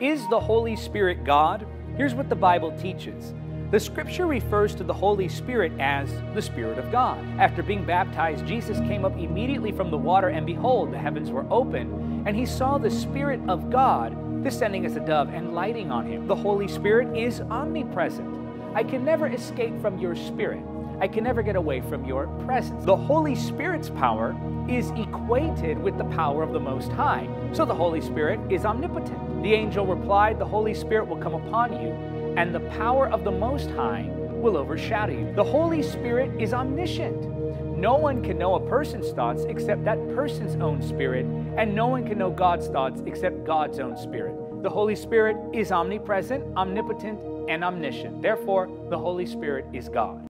Is the Holy Spirit God? Here's what the Bible teaches. The scripture refers to the Holy Spirit as the Spirit of God. After being baptized, Jesus came up immediately from the water, and behold, the heavens were open, and he saw the Spirit of God descending as a dove and lighting on him. The Holy Spirit is omnipresent. I can never escape from your spirit. I can never get away from your presence. The Holy Spirit's power is equated with the power of the Most High. So the Holy Spirit is omnipotent. The angel replied, The Holy Spirit will come upon you, and the power of the Most High will overshadow you. The Holy Spirit is omniscient. No one can know a person's thoughts except that person's own spirit, and no one can know God's thoughts except God's own spirit. The Holy Spirit is omnipresent, omnipotent, and omniscient. Therefore, the Holy Spirit is God.